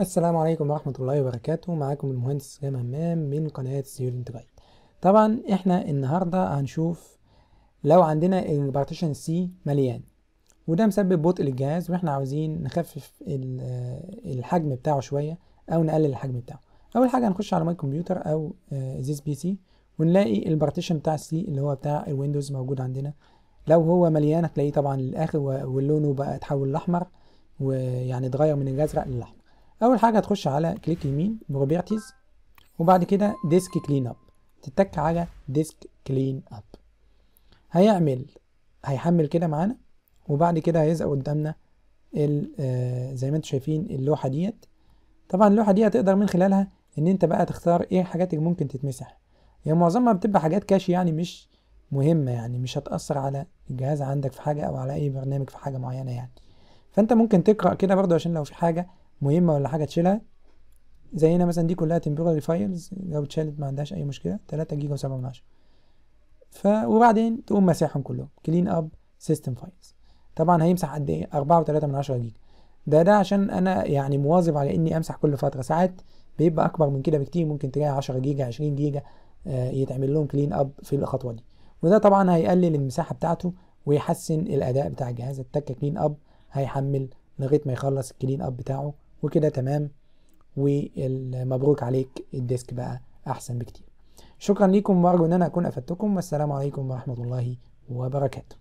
السلام عليكم ورحمة الله وبركاته. معاكم المهندس اسلام همام من قناة Student Guide طبعا إحنا النهاردة هنشوف لو عندنا ال partition C مليان وده مسبب بطء للجهاز وإحنا عاوزين نخفف الحجم بتاعه شوية أو نقلل الحجم بتاعه. أول حاجة هنخش على My Computer أو This PC ونلاقي ال partition بتاع ال C اللي هو بتاع ال Windows موجود عندنا. لو هو مليان هتلاقيه طبعا للآخر ولونه بقى اتحول لأحمر ويعني اتغير من الأزرق للأحمر. أول حاجة هتخش على click يمين properties وبعد كده disk cleanup تتك على disk cleanup هيعمل هيحمل كده معانا وبعد كده هيظهر قدامنا زي ما أنتم شايفين اللوحة ديت. طبعا اللوحة دي هتقدر من خلالها إن أنت بقى تختار إيه الحاجات اللي ممكن تتمسح. هي يعني معظمها بتبقى حاجات cache يعني مش مهمة يعني مش هتأثر على الجهاز عندك في حاجة أو على أي برنامج في حاجة معينة يعني. فأنت ممكن تقرأ كده برضو عشان لو في حاجة مهمة ولا حاجة تشيلها. زي هنا مثلا دي كلها temporary files لو اتشالت ما عندهاش أي مشكلة تلاتة جيجا وسبعة من عشرة. ف وبعدين تقوم مساحهم كلهم clean up system files. طبعا هيمسح قد إيه؟ أربعة وتلاتة من عشرة جيجا. ده ده عشان أنا يعني مواظب على إني أمسح كل فترة. ساعات بيبقى أكبر من كده بكتير ممكن تلاقي عشرة جيجا عشرين جيجا آه يتعمل لهم clean up في الخطوة دي. وده طبعا هيقلل المساحة بتاعته ويحسن الأداء بتاع الجهاز التكة clean up هيحمل لغاية ما يخلص ال clean up بتاعه وكده تمام. ومبروك عليك ال disk بقى أحسن بكتير. شكرا لكم وأرجو إن أنا أكون أفدتكم والسلام عليكم ورحمة الله وبركاته.